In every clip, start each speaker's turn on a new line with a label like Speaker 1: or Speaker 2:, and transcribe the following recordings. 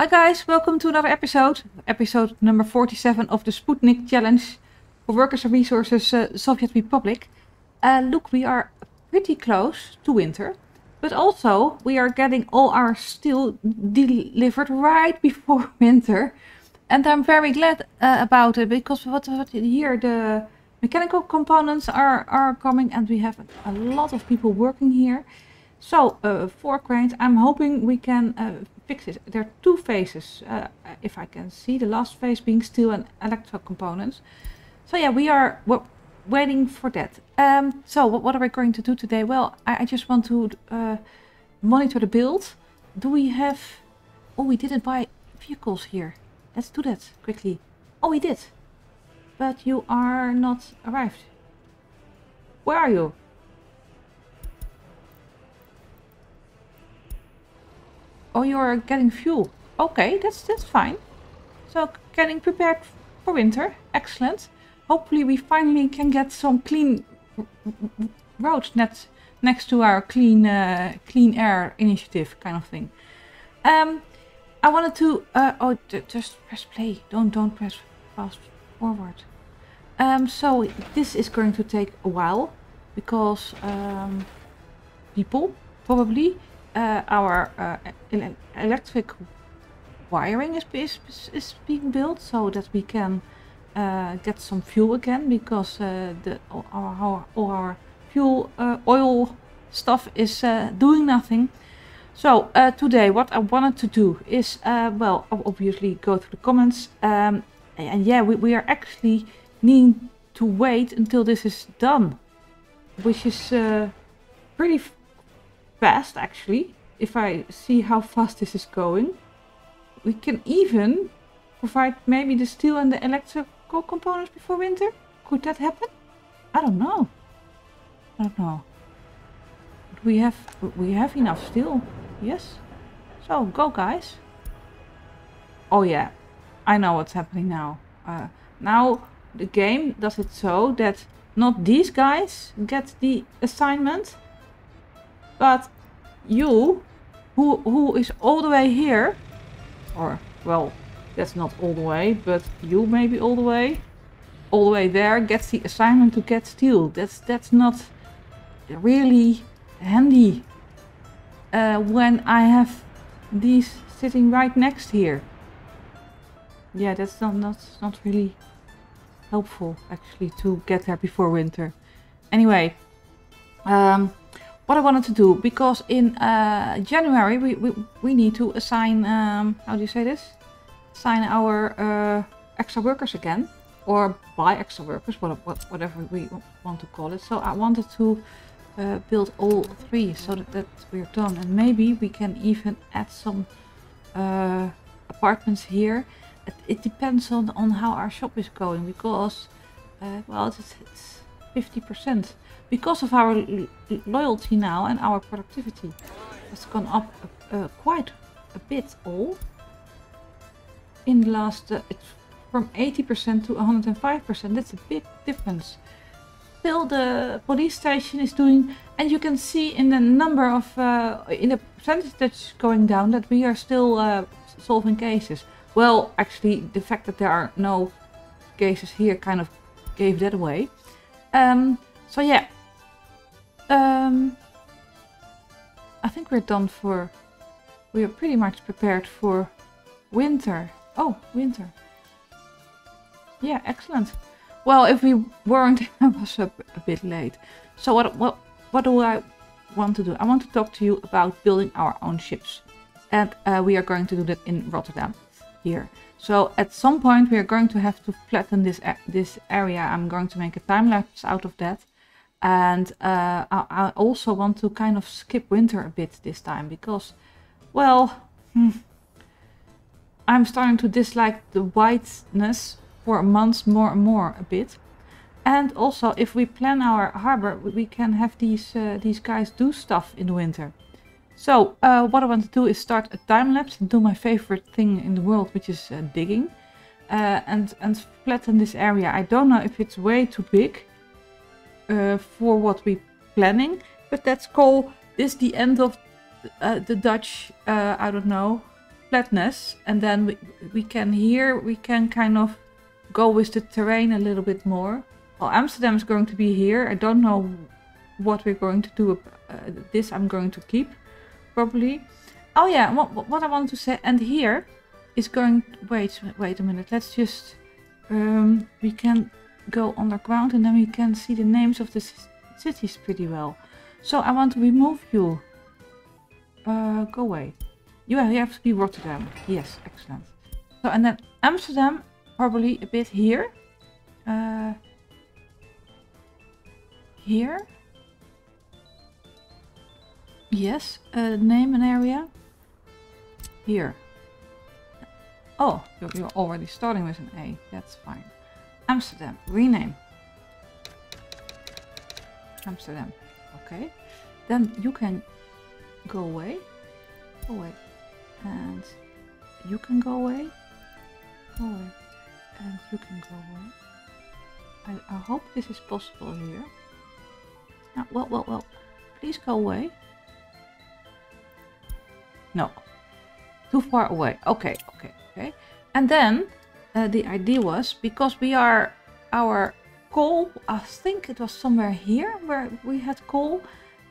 Speaker 1: Hi guys, welcome to another episode, episode number 47 of the Sputnik Challenge for Workers and Resources uh, Soviet Republic. Uh, look, we are pretty close to winter, but also we are getting all our steel delivered right before winter. And I'm very glad uh, about it because what, what here the mechanical components are, are coming and we have a lot of people working here. So, uh, four cranes, I'm hoping we can uh, there are two phases, uh, uh, if I can see. The last phase being steel and electro components. So yeah, we are waiting for that. Um, so what, what, are we going to do today? Well, I, I just want to uh, monitor the build. Do we have... Oh, we didn't buy vehicles here. Let's do that quickly. Oh, we did. But you are not arrived. Where are you? Oh, you're getting fuel. Okay, that's that's fine. So getting prepared for winter. Excellent. Hopefully we finally can get some clean roads next next to our clean uh, clean air initiative kind of thing. Um, I wanted to uh, oh just press play. Don't don't press fast forward. Um, so this is going to take a while because um, people probably uh, our uh, electric wiring is, is, is, being built so that we can uh, get some fuel again because uh, the, our, all our fuel uh, oil stuff is uh, doing nothing. So today what I wanted to do is, well, obviously go through the comments um, and yeah, we, we are actually needing to wait until this is done, which is pretty fast actually. If I see how fast this is going, we can even provide maybe the steel and the electrical components before winter. Could that happen? I don't know. I don't know. But we have we have enough steel. Yes. So go guys. Oh yeah, I know what's happening now. Uh, now the game does it so that not these guys get the assignment, but you, who who is all the way here, or well, that's not all the way, but you maybe all the way, all the way there, gets the assignment to get steel. That's that's not really handy uh, when I have these sitting right next here. Yeah, that's not, not, not really helpful actually to get there before winter. Anyway, um, what I wanted to do because in uh, January we, we, we need to assign, um, how do you say this? Assign our uh, extra workers again or buy extra workers, whatever we want to call it. So I wanted to uh, build all three so that, that, we're done. And maybe we can even add some uh, apartments here. It, it, depends on, on how our shop is going because, uh, well, it's 50% because of our loyalty now and our productivity has gone up uh, quite a bit all in the last uh, it's from 80% to 105% that's a big difference still the police station is doing and you can see in the number of uh, in the percentage that's going down that we are still uh, solving cases well actually the fact that there are no cases here kind of gave that away um, so yeah um, I think we're done for... We are pretty much prepared for winter. Oh, winter. Yeah, excellent. Well, if we weren't, I was up a bit late. So what, what, what do I want to do? I want to talk to you about building our own ships. And uh, we are going to do that in Rotterdam here. So at some point we are going to have to flatten this, this area. I'm going to make a time lapse out of that. And uh, I, I, also want to kind of skip winter a bit this time because, well, hmm, I'm starting to dislike the whiteness for months more and more a bit. And also, if we plan our harbor, we can have these uh, these guys do stuff in the winter. So uh, what I want to do is start a time lapse and do my favorite thing in the world, which is uh, digging. Uh, and, and flatten this area. I don't know if it's way too big uh, for what we're planning. But let's call this the end of uh, the Dutch, uh, I don't know, flatness. And then we, we can here, we can kind of go with the terrain a little bit more. Well, Amsterdam is going to be here. I don't know what we're going to do. Uh, this I'm going to keep, probably. Oh yeah, what, what I want to say, and here is going, wait, wait a minute. Let's just, um, we can go underground and then we can see the names of the cities pretty well. So I want to remove you. Uh, go away. You have to be Rotterdam. Yes, excellent. So and then Amsterdam, probably a bit here. Uh, here. Yes, uh, name an area. Here. Oh, you're, you're already starting with an A. That's fine. Amsterdam. Rename. Amsterdam. Okay. Then you can go away. Go away. And you can go away. Go away. And you can go away. I, I hope this is possible here. Now, well, well, well. Please go away. No. Too far away. Okay, okay, okay. And then uh, the idea was because we are our coal, I think it was somewhere here where we had coal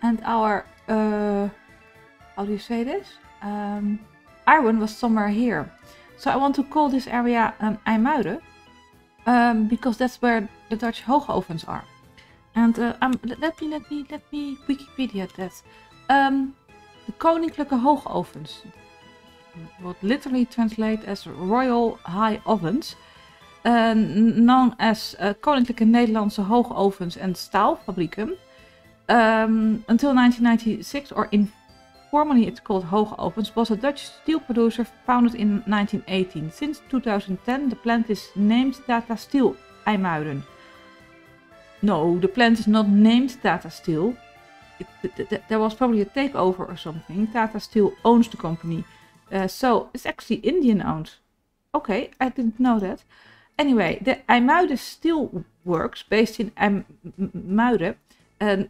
Speaker 1: and our, uh, how do you say this? Um, iron was somewhere here. So I want to call this area um, IJmuiden um, because that's where the Dutch hoogovens are. And uh, um, let me, let me, let me Wikipedia that. Um, the Koninklijke Hoogovens. What literally translate as Royal High Ovens. Eh, known as eh, Koninklijke Nederlandse Hoogovens en Staalfabrieken. Um, until 1996, or informally it's called Hoogovens, was a Dutch steel producer founded in 1918. Since 2010, the plant is named Tata Steel IJmuiden. No, the plant is not named Tata Steel. there was probably a takeover or something. Tata Steel owns the company. Uh, so it's actually Indian owned. Okay, I didn't know that. Anyway, the IJmuiden Steel Works, based in IJmuiden, uh,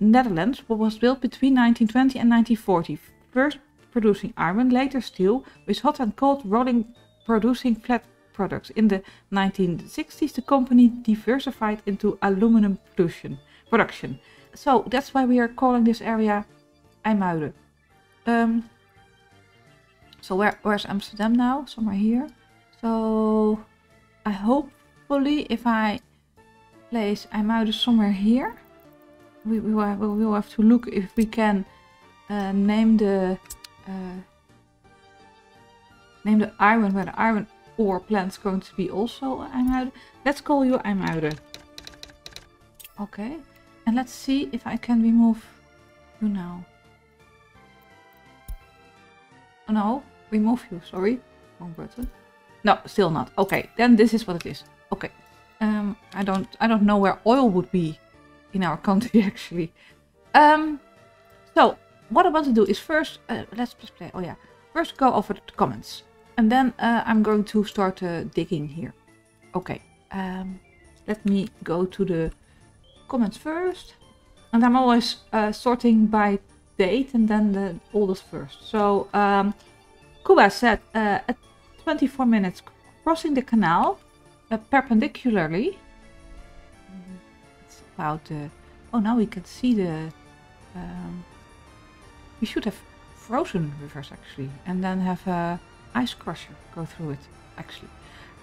Speaker 1: Netherlands, was built between 1920 and 1940, first producing iron, later steel, with hot and cold rolling producing flat products. In the 1960s, the company diversified into aluminum production. production. So that's why we are calling this area IJmuiden. Um, so where where's Amsterdam now? Somewhere here. So I hopefully if I place of somewhere here, we, we, will, we will have to look if we can uh, name the uh, name the iron where the iron ore plant's going to be also IJmuiden. Let's call you IJmuiden. Okay, and let's see if I can remove you now. Oh, no, remove you, sorry. Wrong button. No, still not. Okay, then this is what it is. Okay. Um, I don't, I don't know where oil would be in our country, actually. Um, so, what I want to do is first, uh, let's just play, oh yeah. First go over the comments. And then uh, I'm going to start uh, digging here. Okay. Um, let me go to the comments first. And I'm always uh, sorting by date and then the oldest first. So, um, Kuba said uh, at 24 minutes crossing the canal uh, perpendicularly. It's about the. Uh, oh, now we can see the. Um, we should have frozen rivers actually, and then have a ice crusher go through it actually.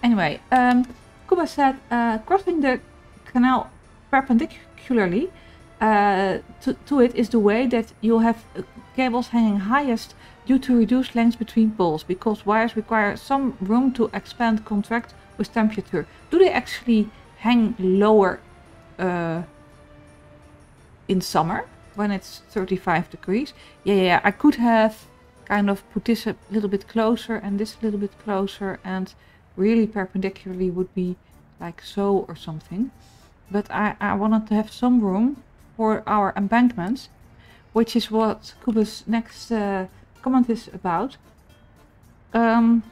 Speaker 1: Anyway, um, Kuba said uh, crossing the canal perpendicularly uh, to, to it is the way that you'll have uh, cables hanging highest due to reduced length between poles because wires require some room to expand contract with temperature. Do they actually hang lower uh, in summer when it's 35 degrees? Yeah, yeah, yeah, I could have kind of put this a little bit closer and this a little bit closer and really perpendicularly would be like so or something. But I, I wanted to have some room for our embankments, which is what Kuba's next uh, comment is about. Um,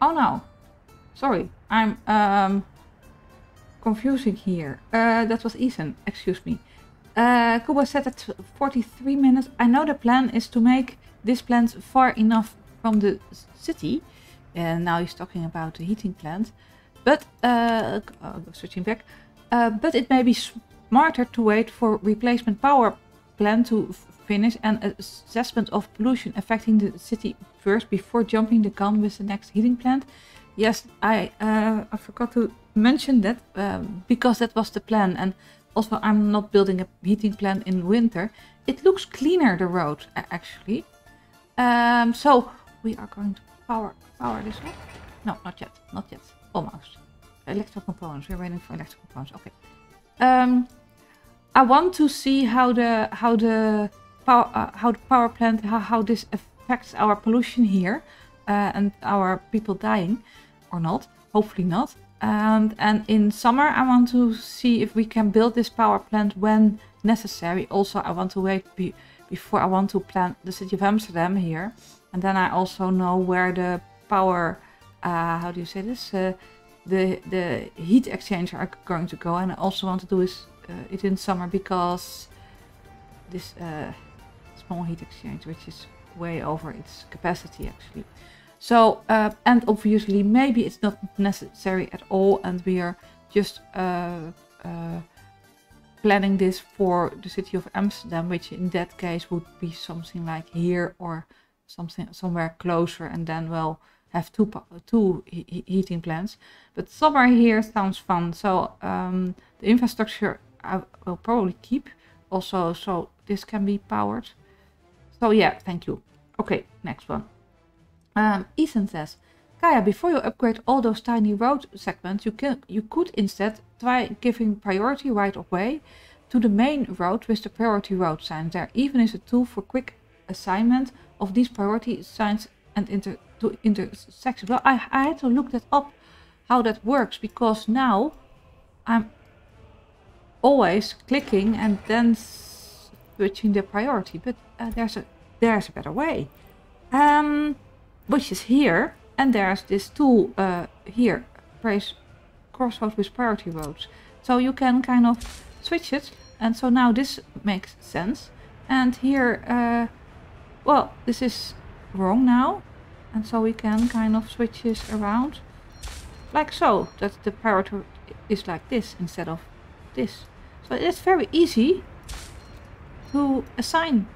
Speaker 1: oh no, sorry, I'm um, confusing here. Uh, that was Ethan, excuse me. Uh, Kuba said at 43 minutes, I know the plan is to make this plant far enough from the city. And now he's talking about the heating plant. But, uh, oh, switching back, uh, but it may be smarter to wait for replacement power plant to finish and assessment of pollution affecting the city first before jumping the gun with the next heating plant. Yes, I, uh, I forgot to mention that um, because that was the plan and also I'm not building a heating plant in winter. It looks cleaner, the road, actually. Um, so we are going to power, power this up. No, not yet, not yet, almost. Electrical components, we're waiting for electrical components, okay. Um, I want to see how the, how the power, uh, how the power plant, how, how this affects our pollution here uh, and our people dying or not. Hopefully not. And, and in summer I want to see if we can build this power plant when necessary. Also I want to wait be, before I want to plant the city of Amsterdam here. And then I also know where the power, uh, how do you say this, uh, the, the heat exchanger are going to go. And I also want to do is, uh, it in summer because this uh, small heat exchange, which is way over its capacity actually. So, uh, and obviously maybe it's not necessary at all and we are just uh, uh, planning this for the city of Amsterdam, which in that case would be something like here or something somewhere closer and then we'll have two, two he heating plants. But somewhere here sounds fun. So um, the infrastructure I will probably keep also so this can be powered. So oh, yeah, thank you. Okay, next one. Um, Ethan says, Caya, before you upgrade all those tiny road segments, you can you could instead try giving priority right of way to the main road with the priority road sign. There even is a tool for quick assignment of these priority signs and inter to intersections. Well, I, I had to look that up, how that works, because now I'm always clicking and then switching the priority. But uh, there's a there's a better way. Um, which is here, and there's this tool uh, here, Praise Crossroads with Priority Roads. So you can kind of switch it, and so now this makes sense. And here, uh, well, this is wrong now, and so we can kind of switch this around, like so, that the priority is like this instead of this. So it's very easy to assign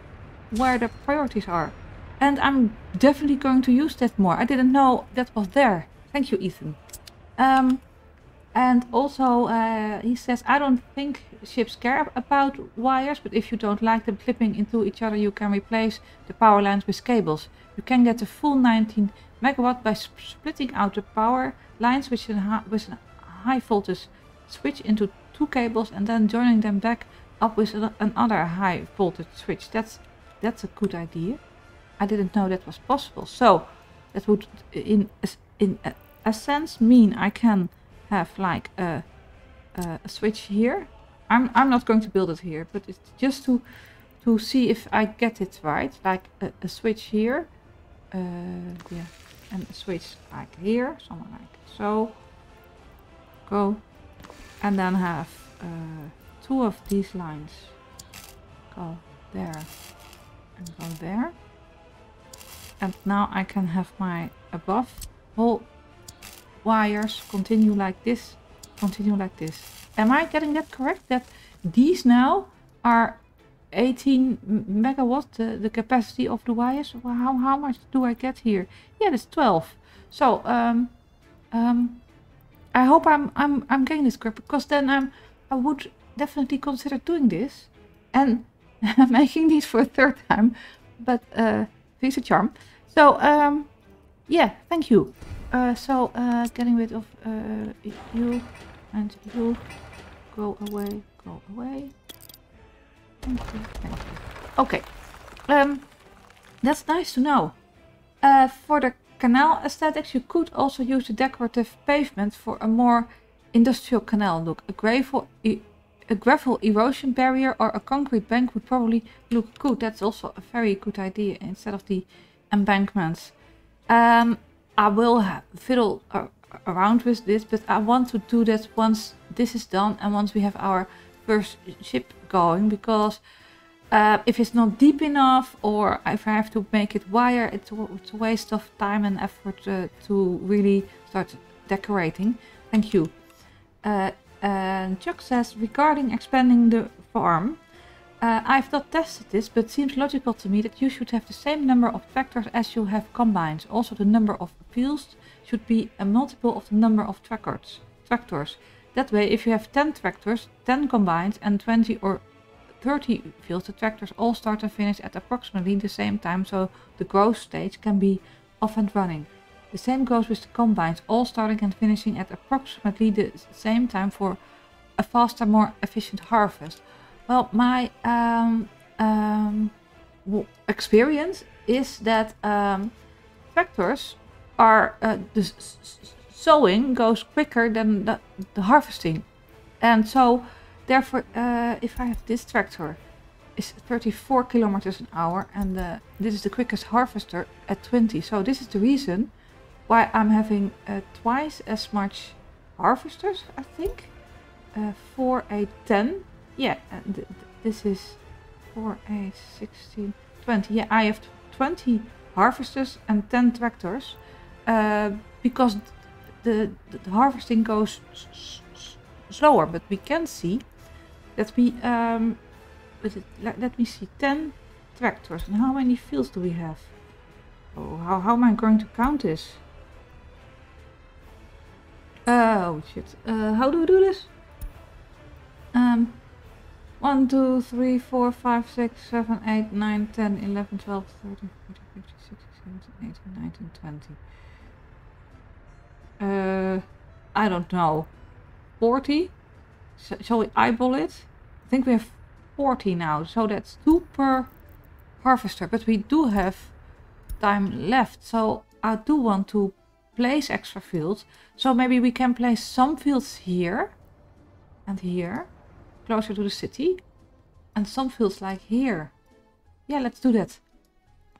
Speaker 1: where the priorities are. And I'm definitely going to use that more. I didn't know that was there. Thank you, Ethan. Um, and also, uh, he says, I don't think ships care about wires, but if you don't like them clipping into each other, you can replace the power lines with cables. You can get the full 19 megawatt by sp splitting out the power lines with a, with a high voltage switch into two cables and then joining them back up with another high voltage switch. That's that's a good idea. I didn't know that was possible. So that would in in a, a sense mean I can have like a, a switch here. I'm I'm not going to build it here, but it's just to to see if I get it right. Like a, a switch here, uh, yeah, and a switch like here, somewhere like so. Go, and then have uh, two of these lines go there and go there. And now I can have my above whole wires continue like this, continue like this. Am I getting that correct? That these now are 18 megawatt, the, the capacity of the wires. how, how much do I get here? Yeah, it's 12. So, um, um, I hope I'm, I'm, I'm getting this correct because then I'm, I would definitely consider doing this. And I'm making these for a third time, but uh, he's a charm. So, um, yeah, thank you. Uh, so, uh, getting rid of uh, you and you. Go away, go away. Thank you, thank you. Okay, um, that's nice to know. Uh, for the canal aesthetics, you could also use the decorative pavement for a more industrial canal look. A gravel a gravel erosion barrier or a concrete bank would probably look good. That's also a very good idea instead of the embankments. Um, I will fiddle around with this, but I want to do that once this is done and once we have our first ship going because uh, if it's not deep enough or if I have to make it wire, it's, it's a waste of time and effort uh, to really start decorating. Thank you. Uh, and Chuck says, regarding expanding the farm, uh, I've not tested this, but seems logical to me that you should have the same number of tractors as you have combines. Also, the number of fields should be a multiple of the number of tractors. tractors. That way, if you have 10 tractors, 10 combines, and 20 or 30 fields, the tractors all start and finish at approximately the same time, so the growth stage can be off and running. The same goes with the combines, all starting and finishing at approximately the same time for a faster, more efficient harvest. Well, my um, um, experience is that um, tractors are uh, the sowing goes quicker than the, the harvesting, and so therefore, uh, if I have this tractor it's 34 kilometers an hour and uh, this is the quickest harvester at 20 so this is the reason why I'm having uh, twice as much harvesters, I think. Uh, 4, 8, 10. Yeah, uh, this is 4, 8, 16, 20. Yeah, I have 20 harvesters and 10 tractors. because the, harvesting goes slower, but we can see that we, um, let me see, 10 tractors. And how many fields do we have? Oh, how am I going to count this? oh shit. Uh, how do we do this? Um, 1, 2, 3, 4, 5, 6, 7, 8, 9, 10, 11, 12, 13, 14, 15, 16, 17, 18, 19, 20. Uh, I don't know. 40? So, shall we eyeball it? I think we have 40 now, so that's 2 per harvester. But we do have time left, so I do want to place extra fields. So maybe we can place some fields here and here, closer to the city. And some fields like here. Yeah, let's do that.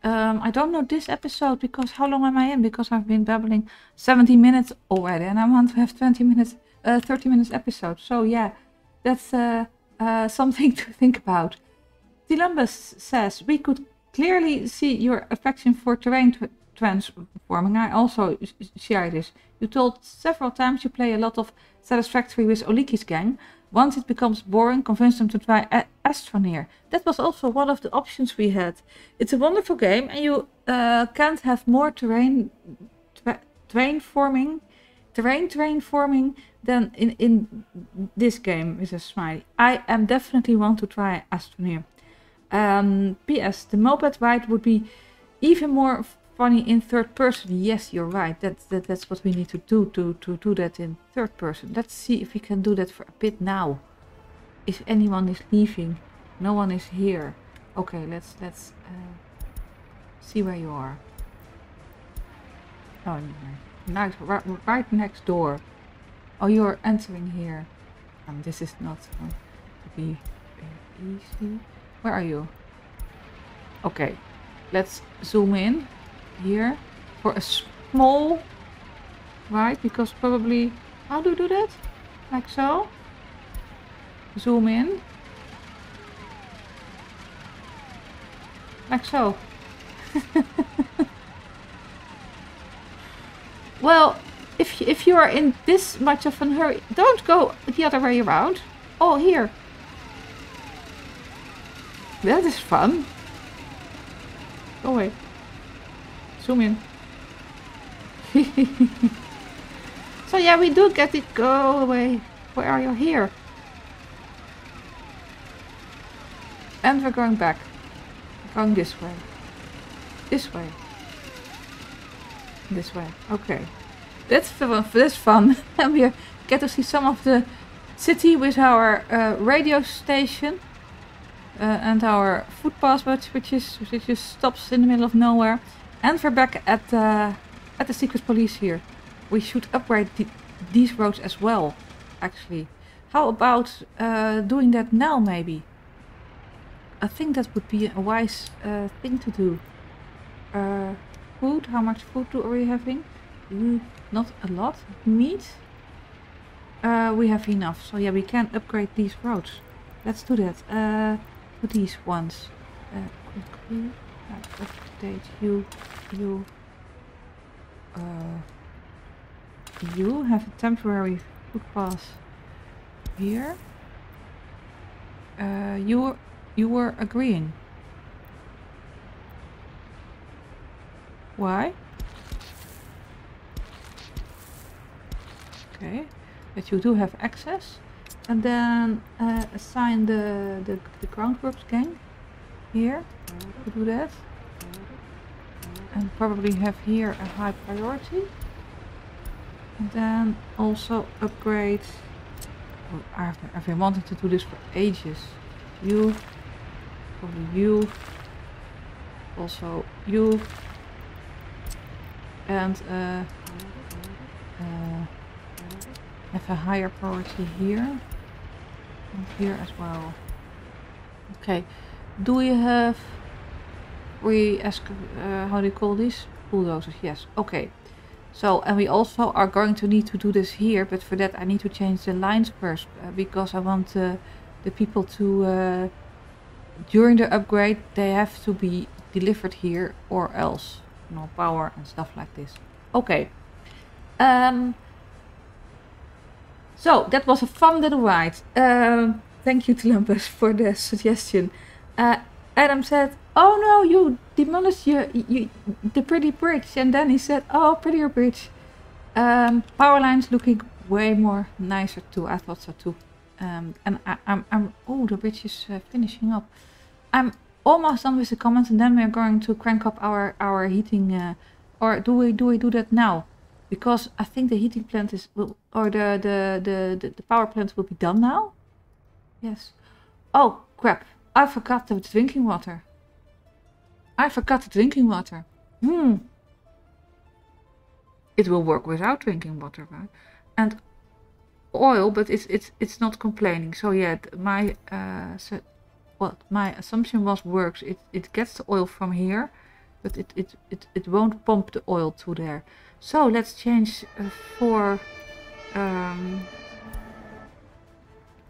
Speaker 1: Um, I don't know this episode because how long am I in? Because I've been babbling 70 minutes already and I want to have 20 minutes, uh, 30 minutes episode. So yeah, that's uh, uh, something to think about. Dilumbus says, we could clearly see your affection for terrain transforming. I also share this. You told several times you play a lot of Satisfactory with Oolykee's gang. Once it becomes boring, convince them to try a Astroneer. That was also one of the options we had. It's a wonderful game and you uh, can't have more terrain tra terrain forming terrain terrain forming than in, in this game, a Smiley. I am definitely want to try Astroneer. Um, P.S. The moped ride would be even more funny in third person. Yes, you're right. That's, that, that's what we need to do to, to do that in third person. Let's see if we can do that for a bit now. If anyone is leaving, no one is here. Okay, let's let's uh, see where you are. Oh, nice, right, right next door. Oh, you're entering here. Um, this is not going to be easy. Where are you? Okay, let's zoom in here for a small, right? Because probably, how do you do that? Like so. Zoom in. Like so. well, if, if you are in this much of a hurry, don't go the other way around. Oh, here. That is fun. Oh wait zoom in. so yeah, we do get it. Go away. Why are you? Here. And we're going back. going this way. This way. This way. Okay. That's fun. That's fun. and we get to see some of the city with our uh, radio station. Uh, and our footpath, which, which is which just stops in the middle of nowhere. And we're back at, the at the secret police here. We should upgrade the, these roads as well, actually. How about uh, doing that now, maybe? I think that would be a wise uh, thing to do. Uh, food, how much food do, we having? Mm, not a lot. Meat? Uh, we have enough, so yeah, we can upgrade these roads. Let's do that. Uh, for these ones. Uh, update you you uh, you have a temporary footpath here uh, you you were agreeing why okay that you do have access and then uh, assign the, the, the groundworks gang here do that. And probably have here a high priority. And then also upgrade. Oh, I've, I've been wanting to do this for ages. You, probably you, also you, and uh, uh, have a higher priority here and here as well. Okay, do we have we ask uh, how do you call these bulldozers yes okay so and we also are going to need to do this here but for that I need to change the lines first uh, because I want uh, the people to uh, during the upgrade they have to be delivered here or else no power and stuff like this okay um, so that was a fun little ride um, thank you Tlampus for the suggestion uh, Adam said, Oh no, you demolished your, you, the pretty bridge. And then he said, Oh, prettier bridge. Um, power lines looking way more nicer too. I thought so too. Um, and I, am I'm, I'm oh, the bridge is uh, finishing up. I'm almost done with the comments, and then we're going to crank up our our heating. Uh, or do we do we do that now? Because I think the heating plant is will, or the, the the the the power plant will be done now. Yes. Oh crap! I forgot the drinking water. I forgot the drinking water. Hmm. It will work without drinking water, right? And oil, but it's it's it's not complaining. So yeah, my uh, so, well, my assumption was works. It it gets the oil from here, but it it it it won't pump the oil to there. So let's change uh, for um,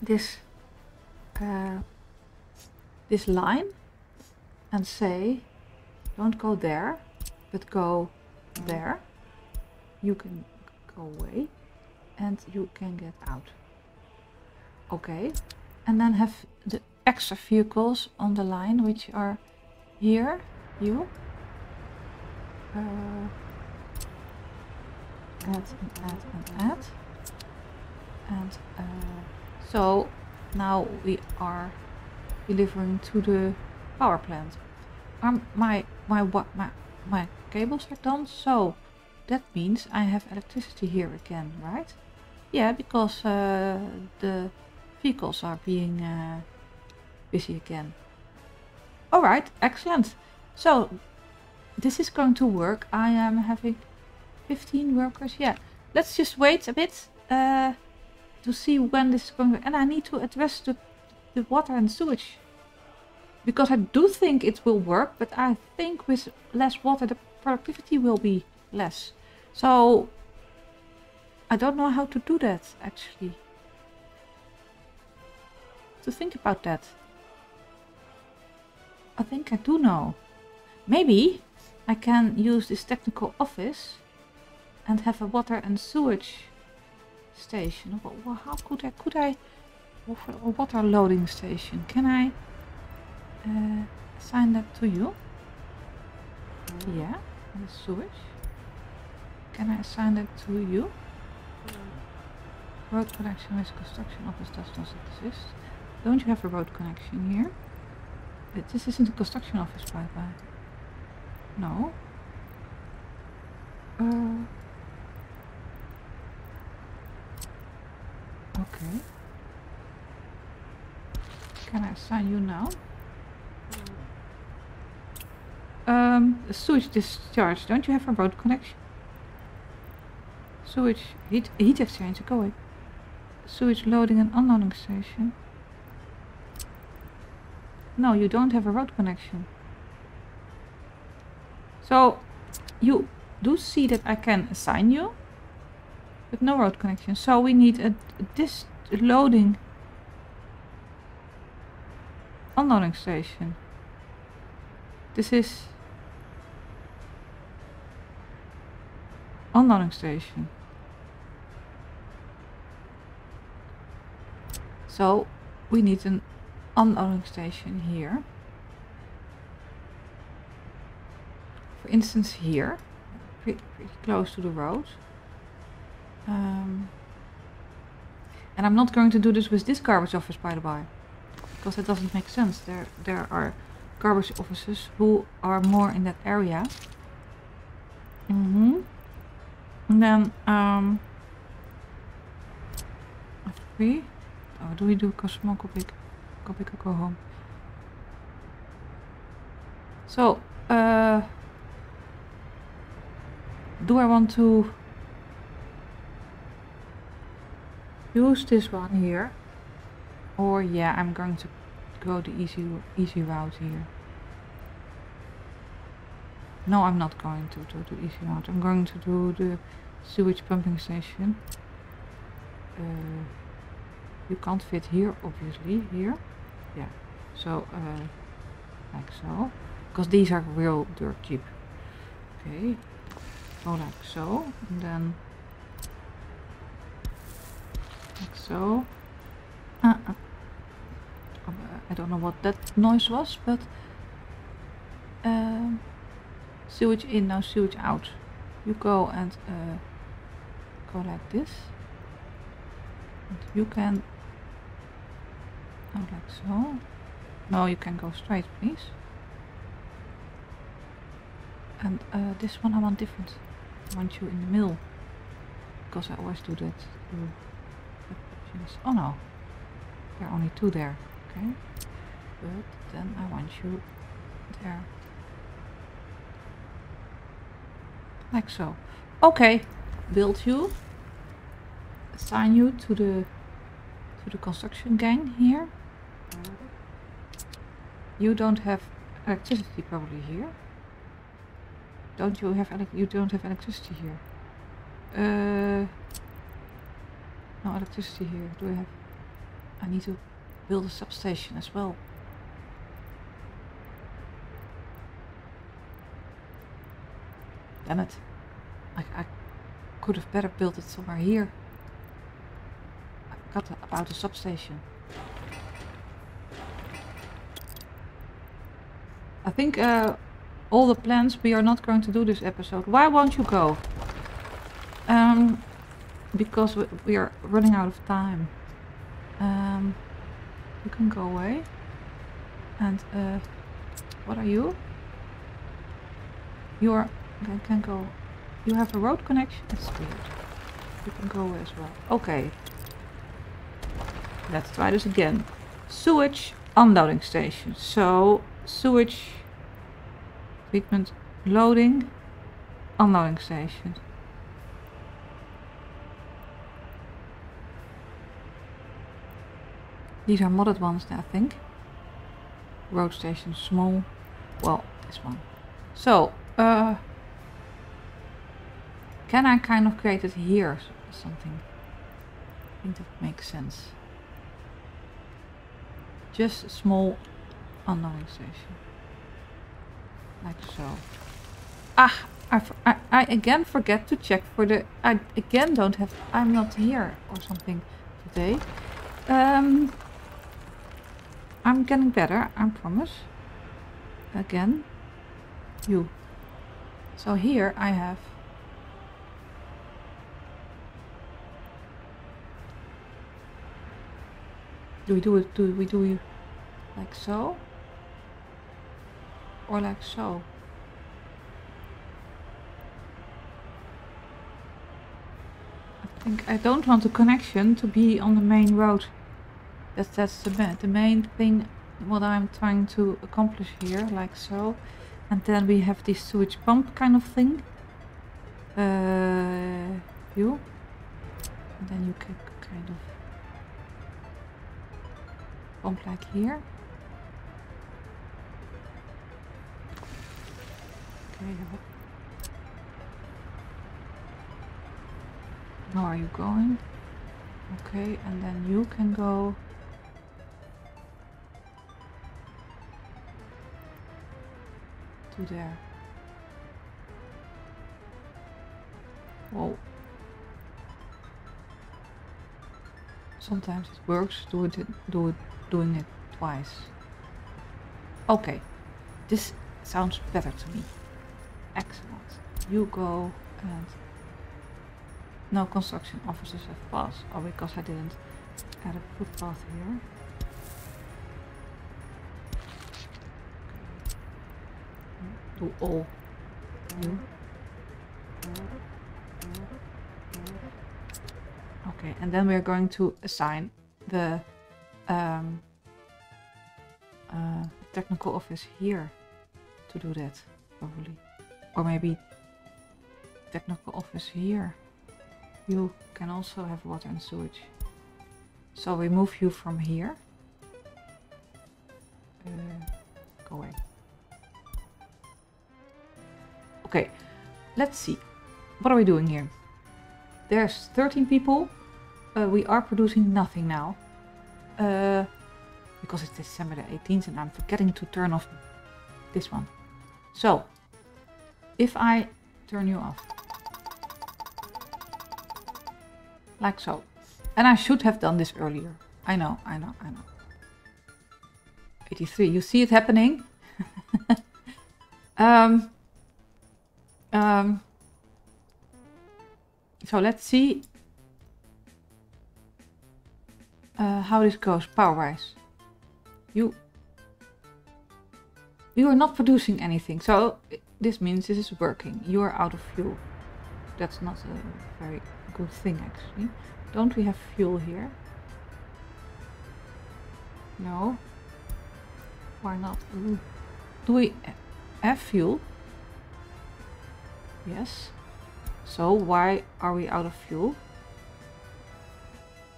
Speaker 1: this. Uh, this line and say, don't go there, but go there. You can go away and you can get out. Okay. And then have the extra vehicles on the line, which are here, you. Uh, add and add and add. And uh, so now we are delivering to the power plant. Um, my my what my my cables are done, so that means I have electricity here again, right? Yeah, because uh, the vehicles are being uh, busy again. Alright, excellent. So, this is going to work. I am having 15 workers. Yeah, let's just wait a bit uh, to see when this is going to... And I need to address the the water and sewage. Because I do think it will work, but I think with less water the productivity will be less. So I don't know how to do that actually. To think about that. I think I do know. Maybe I can use this technical office and have a water and sewage station. Well, how could I? Could I? water loading station. Can I uh, assign that to you? Mm. Yeah, the sewage. Can I assign that to you? Mm. Road connection with construction office does not exist. Don't you have a road connection here? But this isn't a construction office, by the way. No. Uh, okay. Can I assign you now? Um, sewage discharge. Don't you have a road connection? Sewage heat, heat exchange. Go away. Sewage loading and unloading station. No, you don't have a road connection. So, you do see that I can assign you, but no road connection. So we need a, a dis loading Unloading station. This is... Unloading station. So we need an unloading station here. For instance here. Pretty, pretty close to the road. Um, and I'm not going to do this with this garbage office by the way because that doesn't make sense. There, there are garbage officers who are more in that area. Mm -hmm. And then, um, three. Oh, do we do customer copy, copy or go home? So, uh, do I want to use this one here? Or oh, yeah, I'm going to go the easy easy route here. No, I'm not going to do the easy route. I'm going to do the sewage pumping station. Uh, you can't fit here, obviously. Here, yeah. So uh, like so, because these are real dirt cheap. Okay, so like so, and then like so don't know what that noise was, but uh, sewage in, now sewage out. You go and uh, go like this. And you can, oh, like so. No, you can go straight, please. And uh, this one I want different. I want you in the middle. Because I always do that. Oh no. There are only two there. Okay good, then I want you there. Like so. Okay, build you. Assign you to the to the construction gang here. You don't have electricity probably here. Don't you have you don't have electricity here? Uh, no electricity here. Do I have? I need to build a substation as well. Damn it. I, I could have better built it somewhere here. I forgot about the substation. I think uh, all the plans we are not going to do this episode. Why won't you go? Um, because we, we are running out of time. Um, you can go away. And uh, what are you? You are I can go... You have a road connection? That's weird. You can go as well. Okay. Let's try this again. Sewage unloading station. So, sewage treatment loading unloading station. These are modded ones, I think. Road station small. Well, this one. So, uh, can I kind of create it here or something? I think that makes sense. Just a small unknown station. Like so. Ah, I, I, I again forget to check for the... I again don't have... I'm not here or something today. Um, I'm getting better, I promise. Again. You. So here I have do we do it do we do it like so or like so I think I don't want the connection to be on the main road that's that's the, the main thing what I'm trying to accomplish here like so and then we have this sewage pump kind of thing uh, view and then you can kind of unplug here. Okay. How are you going? Okay, and then you can go. To there. Whoa. Sometimes it works, do it, do it doing it twice. Okay, this sounds better to me. Excellent. You go and... No construction officers have passed. Oh, because I didn't add a footpath here. Do all you. Okay, and then we're going to assign the um, uh, technical office here to do that, probably. Or maybe technical office here. You can also have water and sewage. So we move you from here. Uh, go away. Okay, let's see. What are we doing here? There's 13 people. Uh, we are producing nothing now. Uh, because it's December the 18th and I'm forgetting to turn off this one. So, if I turn you off. Like so. And I should have done this earlier. I know, I know, I know. 83. You see it happening? um, um, so let's see uh, how this goes power-wise. You, you are not producing anything, so this means this is working. You are out of fuel. That's not a very good thing, actually. Don't we have fuel here? No. Why not? Ooh. Do we have fuel? Yes. So why are we out of fuel?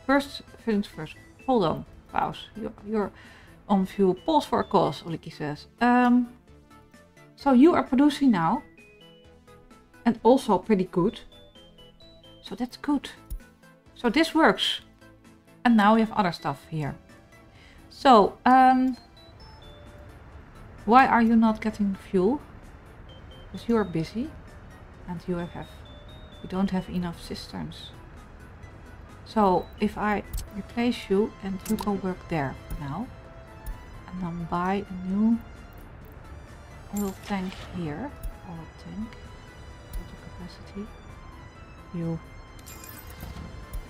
Speaker 1: First feelings first. Hold on, pause. You're, you're on fuel Pause for a cause, Oolykee says. Um, so you are producing now. And also pretty good. So that's good. So this works. And now we have other stuff here. So, um, why are you not getting fuel? Because you are busy and you have, you don't have enough cisterns. So if I replace you and you go work there for now, and then buy a new oil tank here, oil tank, water capacity, you,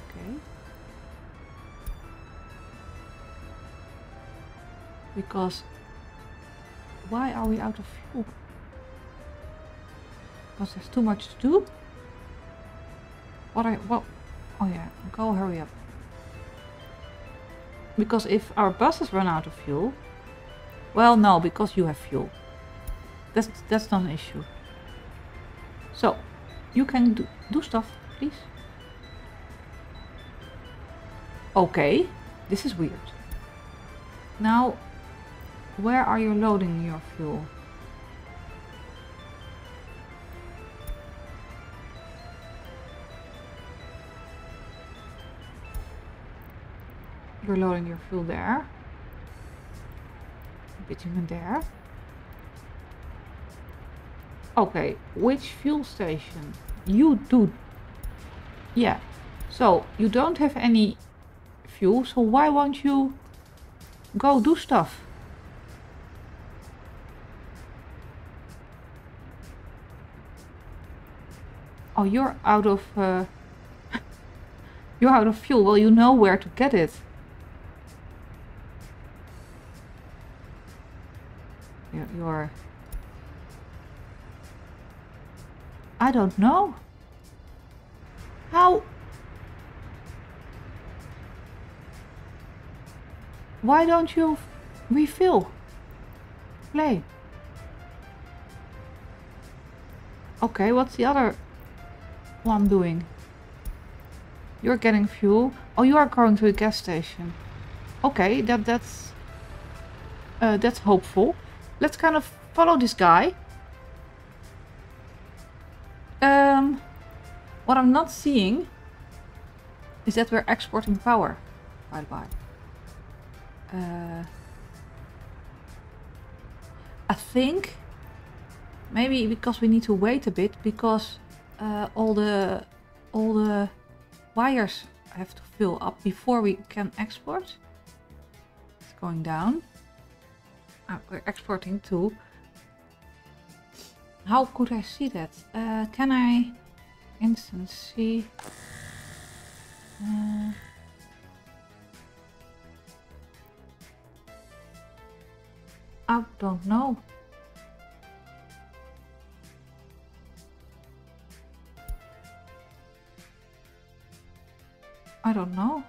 Speaker 1: okay. Because why are we out of fuel? Because there's too much to do? What I, what, well, Oh yeah, go hurry up. Because if our buses run out of fuel... Well, no, because you have fuel. That's, that's not an issue. So, you can do, do stuff, please. Okay, this is weird. Now, where are you loading your fuel? you're loading your fuel there. Bitumen there. Okay, which fuel station? You do. Yeah. So, you don't have any fuel, so why won't you go do stuff? Oh, you're out of... Uh, you're out of fuel. Well, you know where to get it. I don't know. How? Why don't you refill? Play. Okay, what's the other one doing? You're getting fuel. Oh, you are going to a gas station. Okay, that that's uh, that's hopeful. Let's kind of follow this guy. What I'm not seeing is that we're exporting power, by the by. Uh, I think maybe because we need to wait a bit because uh, all the all the wires have to fill up before we can export. It's going down. Uh, we're exporting too. How could I see that? Uh, can I? instancy. Uh, I don't know. I don't know.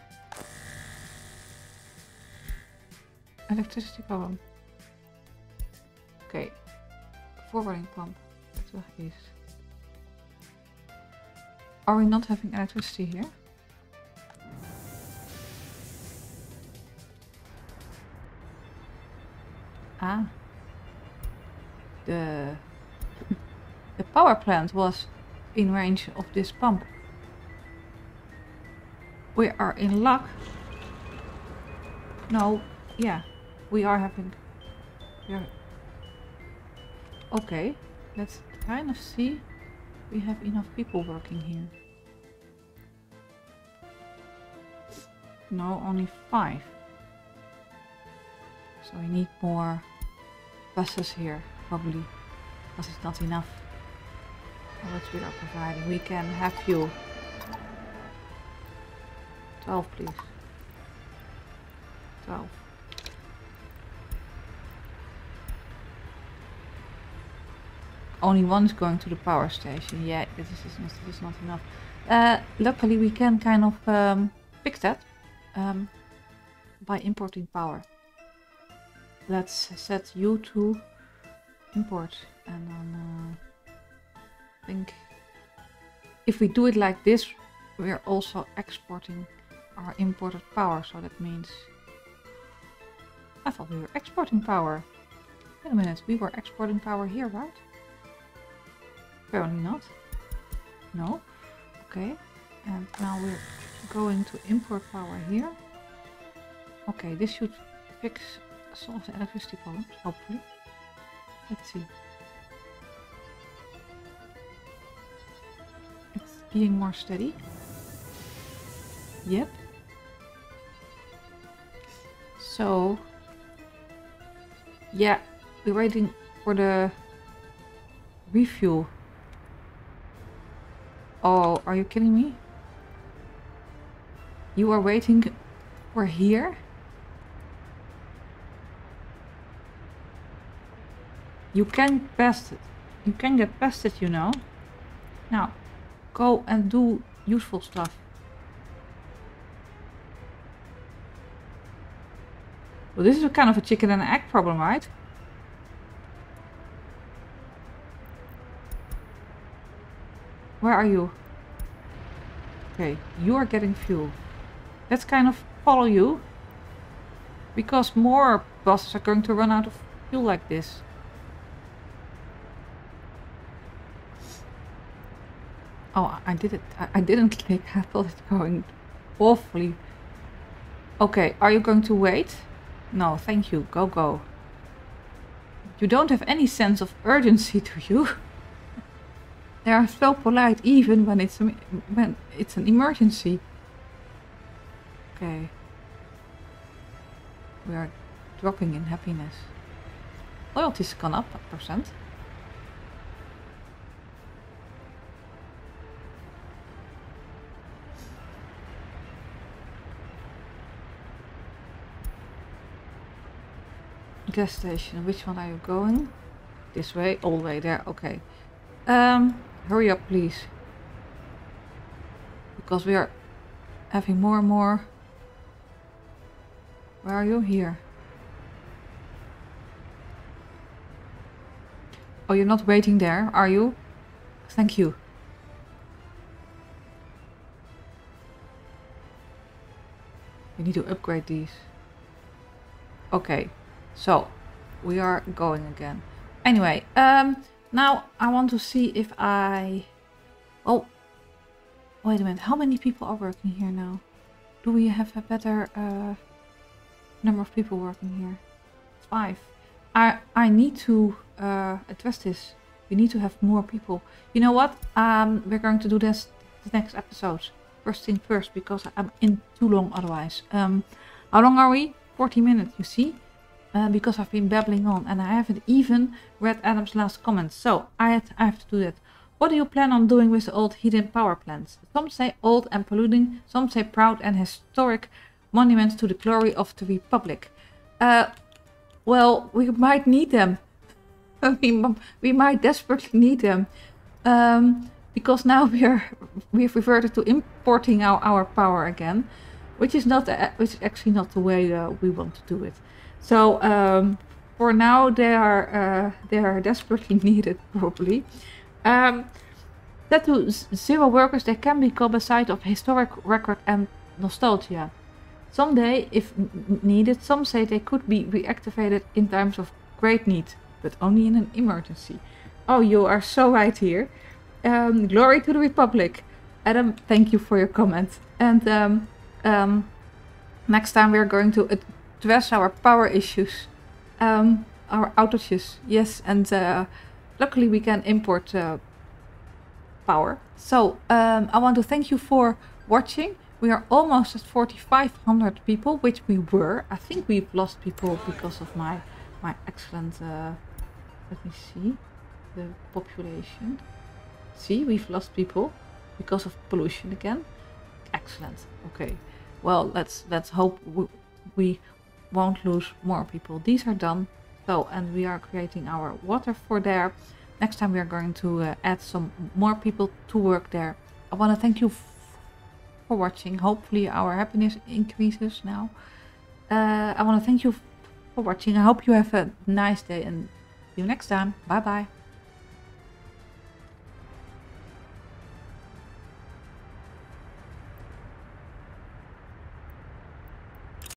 Speaker 1: Electricity problem. Okay. Forwarding pump. That's what it is. Are we not having electricity here? Ah. The, the power plant was in range of this pump. We are in luck. No, yeah. We are having... We are okay, let's kind of see we have enough people working here. No, only five. So we need more buses here, probably, because it's not enough. How much we are providing, we can have fuel. 12 please. 12. only one is going to the power station. Yeah, this is not, this is not enough. Uh, luckily, we can kind of um, fix that um, by importing power. Let's set you to import and then uh, I think if we do it like this, we're also exporting our imported power. So that means I thought we were exporting power. Wait a minute, we were exporting power here, right? Apparently not. No. Okay. And now we're going to import power here. Okay, this should fix some of the electricity problems, hopefully. Let's see. It's being more steady. Yep. So, yeah, we're waiting for the refuel Oh, are you kidding me? You are waiting for here? You can pass it. You can get past it, you know. Now, go and do useful stuff. Well, this is a kind of a chicken and egg problem, right? Where are you? Okay, you are getting fuel. Let's kind of follow you. Because more buses are going to run out of fuel like this. Oh, I did it. I, I didn't click. I thought it going awfully. Okay, are you going to wait? No, thank you. Go, go. You don't have any sense of urgency, do you? They are so polite even when it's a, when it's an emergency. Okay. We are dropping in happiness. Loyalty's gone up a percent. Gas station, which one are you going? This way, all the way there, okay. Um, Hurry up, please. Because we are having more and more... Where are you? Here. Oh, you're not waiting there, are you? Thank you. We need to upgrade these. Okay, so we are going again. Anyway, um, now I want to see if I... Oh, wait a minute. How many people are working here now? Do we have a better uh, number of people working here? Five. I, I need to uh, address this. We need to have more people. You know what? Um, we're going to do this the next episode. First thing first, because I'm in too long otherwise. Um, how long are we? 40 minutes, you see? uh, because I've been babbling on and I haven't even read Adam's last comments, so I, had, I have to do that. What do you plan on doing with the old hidden power plants? Some say old and polluting, some say proud and historic monuments to the glory of the Republic. Uh, well, we might need them. we, we might desperately need them. Um, because now we're we've reverted to importing our, our power again, which is not which is actually not the way uh, we want to do it. So um, for now, they are uh, they are desperately needed, probably. Um, that to zero workers, they can become a site of historic record and nostalgia. Someday, if needed, some say they could be reactivated in times of great need, but only in an emergency. Oh, you are so right here. Um, glory to the Republic. Adam, thank you for your comment. And um, um, next time we are going to address our power issues, um, our outages. Yes, and uh, luckily we can import uh, power. So um, I want to thank you for watching. We are almost at 4,500 people, which we were. I think we've lost people because of my my excellent. Uh, let me see the population. See, we've lost people because of pollution again. Excellent. Okay. Well, let's let's hope we, we won't lose more people. These are done. So, and we are creating our water for there. Next time we are going to uh, add some more people to work there. I want to thank you for watching. Hopefully our happiness increases now. Uh, I want to thank you for watching. I hope you have a nice day and see you next time. Bye bye.